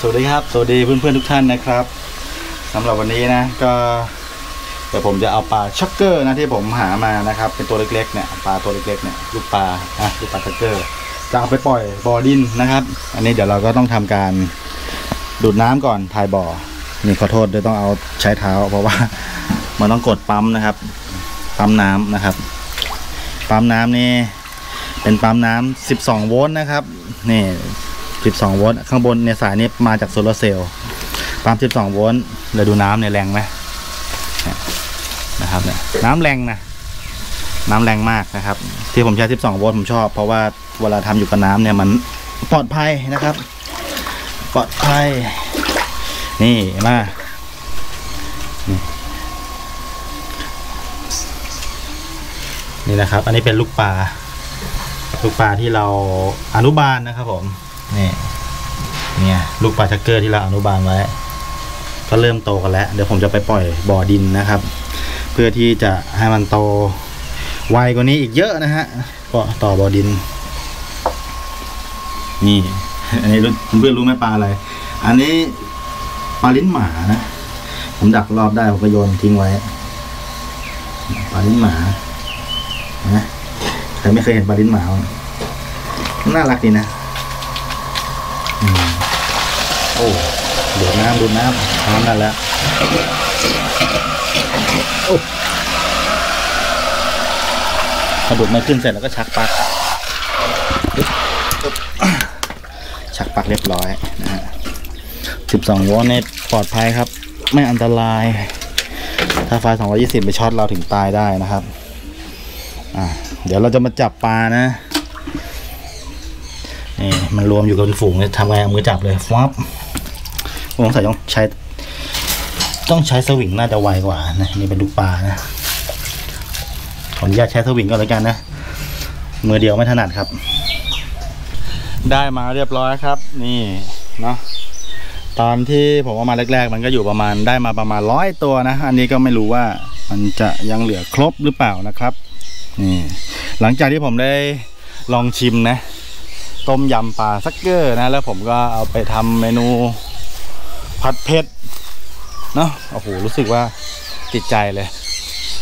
สวัสดีครับ สวัสดีเพื่อนๆทุกท่านนะครับสำหรับวันนี้นะ ก็เดี๋ยวผมจะเอาปลาช็อกเกอร์นะที่ผมหามานะครับ เป็นตัวเล็กๆเนี่ยปลาตัวเล็กๆเนี่ยลูกปลาอะลูกปลาช็อกเกอร์จะเอาไปปล่อยบ่อดินนะครับ อันนี้เดี๋ยวเราก็ต้องทำการดูดน้ำก่อนทายบ่อนี่ขอโทษด้วยต้องเอาใช้เท้า เพราะว่ามันต้องกดปั๊มนะครับ ปั๊มน้ำนะครับ ปั๊มน้ำนี่เป็นปั๊มน้ำ12 โวลต์นะครับนี่ 12โวลต์ข้างบนเนี่ยสายนี้มาจากโซลาร์เซลล์ปั๊ม12โวลต์เราดูน้ำเนี่ยแรงไหมนะครับเนี่ยน้ำแรงนะน้ำแรงมากนะครับ ที่ผมใช้ 12 โวลต์ผมชอบ เพราะว่าเวลาทำอยู่กับน้ำเนี่ยมันปลอดภัยนะครับ ปลอดภัย นี่มานี่นี่นะครับ อันนี้เป็นลูกปลาลูกปลาที่เราอนุบาลนะครับผม นี่เนี่ยลูกปลาชักเกอร์ที่เราอนุบาลไว้ ก็เริ่มโตกันแล้ว เดี๋ยวผมจะไปปล่อยบ่อดินนะครับ เพื่อที่จะให้มันโตไวกว่านี้อีกเยอะนะฮะก็ต่อบ่อดิน นี่ อันนี้รู้เพื่อนรู้ไหมปลาอะไร อันนี้ปลาลิ้นหมานะผมดักรอบได้ผมก็โยนทิ้งไว้ปลาลิ้นหมานะใครไม่เคยเห็นปลาลิ้นหมา น่ารักดีนะ อืม โอ้ดูดน้ำดูดน้ำน้ำนั่นแล้วโอ้พอดูดไม่ขึ้นเสร็จแล้วก็ชักปลักปึ๊บปึ๊บชักปลักเรียบร้อยนะฮะ12โวลต์เนี่ยปลอดภัยครับ ไม่อันตราย ถ้าไฟ220ไปช็อตเราถึงตายได้นะครับ อ่าเดี๋ยวเราจะมาจับปลานะนี่มันรวมอยู่กันฝูงเนี่ยทำไงเอามือจับเลยฟับ สงสัยต้องใช้ ต้องใช้สวิงน่าจะไวกว่านะนี่เป็นลูกปลานะขออนุญาตใช้สวิงก่อนแล้วกันนะมือเดียวไม่ถนัดครับ ได้มาเรียบร้อยครับ นี่เนาะตอนที่ผมเอามาแรก ๆ มันก็อยู่ประมาณได้มาประมาณร้อยตัวนะ อันนี้ก็ไม่รู้ว่ามันจะยังเหลือครบหรือเปล่านะครับนี่หลังจากที่ผมได้ลองชิมนะ ต้มยำปลาซักเกอร์นะ แล้วผมก็เอาไปทำเมนู ผัดเผ็ดเนาะโอ้โหรู้สึกว่าติดใจเลย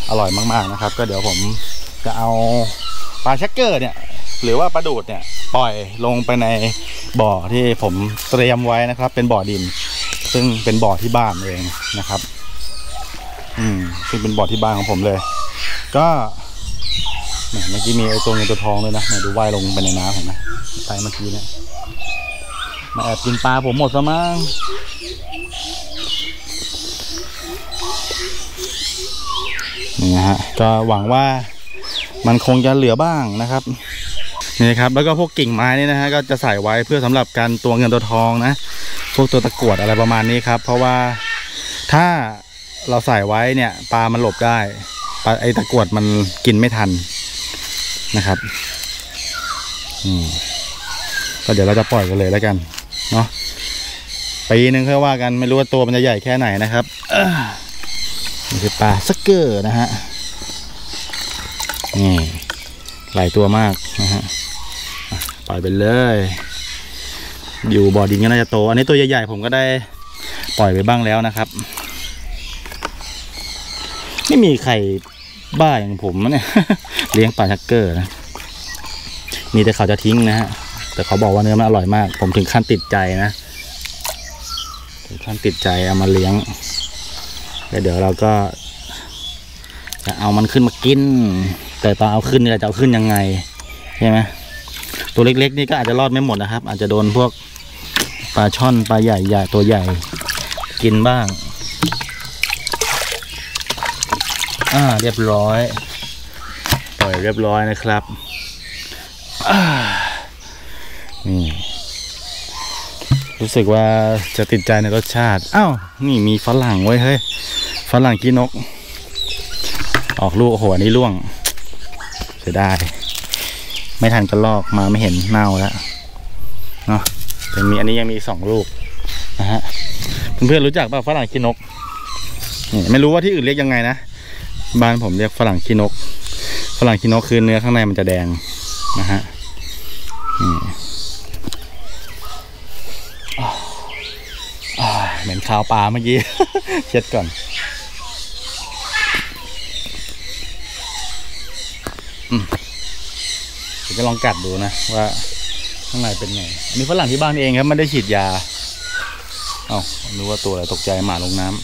อร่อยมาก ๆนะครับ ก็เดี๋ยวผมจะเอาปลาชักเกอร์เนี่ย หรือว่าปลาดูดเนี่ย ปล่อยลงไปในบ่อที่ผมเตรียมไว้นะครับ เป็นบ่อดิน ซึ่งเป็นบ่อที่บ้านเองนะครับ อืมซึ่งเป็นบ่อที่บ้านของผมเลย ก็เมื่อกี้มีไอ้ตัวเงินตัวทองด้วยนะเนี่ยดูว่ายลงไปในน้ำเห็นไหมไปเมื่อกี้เนี่ย มาแอบกินปลาผมหมดซะมั้งนี่ฮะก็หวังว่ามันคงจะเหลือบ้างนะครับนี่ครับแล้วก็พวกกิ่งไม้นี่นะฮะก็จะใส่ไว้เพื่อสำหรับการตัวเงินตัวทองนะ พวกตัวตะกรวดอะไรประมาณนี้ครับ เพราะว่าถ้าเราใส่ไว้เนี่ย ปลามันหลบได้ปลาไอ้ตะกรวดมันกินไม่ทันนะครับอืมก็เดี๋ยวเราจะปล่อยกันเลยแล้วกัน เนาะปีหนึ่งค่อยว่ากันไม่รู้ว่าตัวมันจะใหญ่แค่ไหนนะครับนี่คือปลาสกเกอร์นะฮะนี่หลายตัวมากนะฮะอะปล่อยไปเลย อยู่บ่อดินก็น่าจะโต อันนี้ตัวใหญ่ๆผมก็ได้ปล่อยไปบ้างแล้วนะครับ ไม่มีใครบ้าอย่างผมนะเนี่ยเลี้ยงปลาชักเกอร์นะ มีแต่เขาจะทิ้งนะฮะ แต่เขาบอกว่าเนื้อมันอร่อยมาก ผมถึงขั้นติดใจนะถึงขั้นติดใจเอามาเลี้ยงแล้วเดี๋ยวเราก็จะเอามันขึ้นมากิน แต่ตอนเอาขึ้นนี่ยจะเอาขึ้นยังไงใช่ไหมตัวเล็กๆ นี่ก็อาจจะรอดไม่หมดนะครับ อาจจะโดนพวกปลาช่อนปลาใหญ่ใหญ่ตัวใหญ่ กินบ้าง อ่าเรียบร้อยปล่อยเรียบร้อยนะครับอ่า รู้สึกว่าจะติดใจในรสชาติอ้าวนี่มีฝรั่งไว้เฮ้ยฝรั่งกี้นก ออกลูกโอ้โหอันนี้ร่วงเสียดายไม่ทันกระลอกมาไม่เห็นเน่าแล้วเนาะแต่มีอันนี้ยังมีสองลูกนะฮะเพื่อนๆรู้จักป่ะฝรั่งกี้นกไม่รู้ว่าที่อื่นเรียกยังไงนะบ้านผมเรียกฝรั่งขี้นก ฝรั่งขี้นกคือเนื้อข้างในมันจะแดงนะฮะนี่ ข่าวปลาเมื่อกี้ เช็ดก่อนอืมเดี๋ยวจะลองกัดดูนะ ว่าข้างในเป็นไง อันนี้ฝรั่งที่บ้านเองครับไม่ได้ฉีดยา เอ้านึกว่าตัวอะไรตกใจหมาลงน้ำ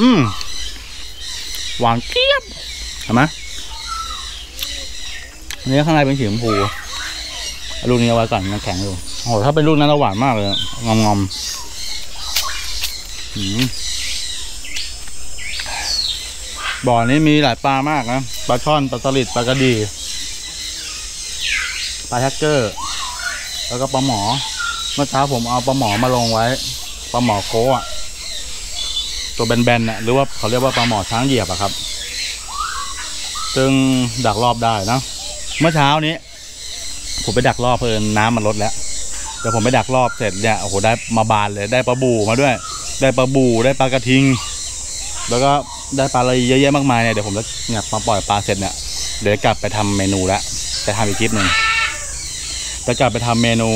อืมหวานเจี๊ยบเห็นไหมอันนี้ข้างในเป็นสีชมพู ลูกนี้เอาไว้ก่อนมันแข็งอยู่โอ้โหถ้าเป็นลูกนั้นหวานมากเลยงอมงอมๆบ่อนี้มีหลายปลามากนะปลาช่อนปลาสลิดปลากระดีปลาแฮกเกอร์ แล้วก็ปลาหมอ เมื่อเช้าผมเอาปลาหมอมาลงไว้ปลาหมอโค้อะตัวแบนๆน่ะหรือว่าเขาเรียกว่าปลาหมอช้างเหยียบอะครับ ซึ่งดักรอบได้นะเมื่อเช้านี้ ผมไปดักรอบเพลินน้ำมันลดแล้วเดี๋ยวผมไปดักรอบเสร็จเนี่ยโอ้โหได้มาบานเลยได้ปลาบูมาด้วย ได้ปลาบูได้ปลากระทิง แล้วก็ได้ปลาอะไรเยอะแยะมากมายเนี่ยเดี๋ยวผมจะเนี่ยมาปล่อยปลาเสร็จเนี่ยเดี๋ยวกลับไปทำเมนูละจะทำอีกคลิปหนึ่งจะกลับไปทำเมนู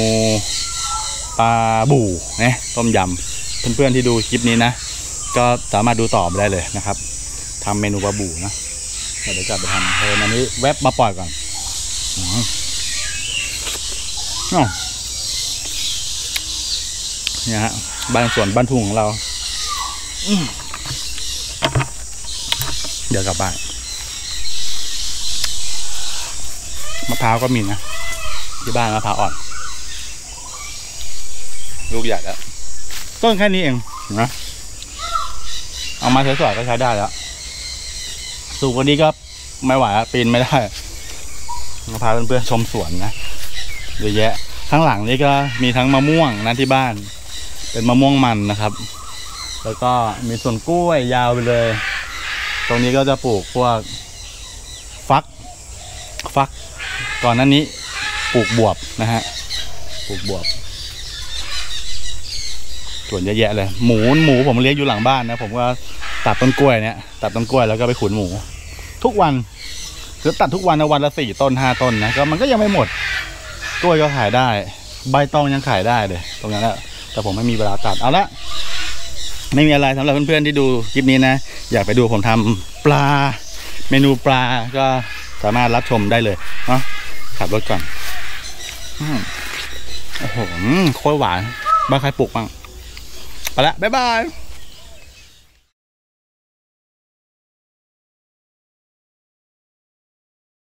ปลาบูนะต้มยำเพื่อนๆที่ดูคลิปนี้นะก็สามารถดูต่อไปได้เลยนะครับทำเมนูปลาบูนะเดี๋ยวกลับไปทำเอออันนี้แวบมาปล่อยก่อนอ เนี่ยฮะบ้านสวนบ้านทุ่งของเราเดี๋ยวกลับบ้านมะพร้าวก็มีนะที่บ้านมะพร้าวอ่อน ลูกใหญ่แล้ว ต้นแค่นี้เองเห็นไหมเอามาสวยๆก็ใช้ได้แล้ว สูงกว่านี้ก็ไม่ไหวปีนไม่ได้มาพาเพื่อนๆชมสวนนะเยอะแยะ ข้างหลังนี่ก็มีทั้งมะม่วงนะที่บ้าน เป็นมะม่วงมันนะครับ แล้วก็มีสวนกล้วยยาวไปเลย ตรงนี้ก็จะปลูกพวกฟักฟัก ก่อนหน้านี้ปลูกบวบนะฮะปลูกบวบส่วนเยอะแยะเลย หมูหมูผมเลี้ยงอยู่หลังบ้านนะผมก็ตัดต้นกล้วยเนี่ยตัดต้นกล้วยแล้วก็ไปขุนหมู ทุกวันคือตัดทุกวันนะวันละสี่ต้นห้าต้นนะก็มันก็ยังไม่หมด กล้วยก็ขายได้ ใบตองยังขายได้เลยตรงนั้นแหละแต่ผมไม่มีเวลาตัดเอาละไม่มีอะไรสำหรับเพื่อนๆที่ดูคลิปนี้นะ อยากไปดูผมทำปลา เมนูปลาก็สามารถรับชมได้เลยเนาะขับรถก่อนอโอ้โหโคตรหวานบ้านใครปลูกบ้างไปละบ๊ายบาย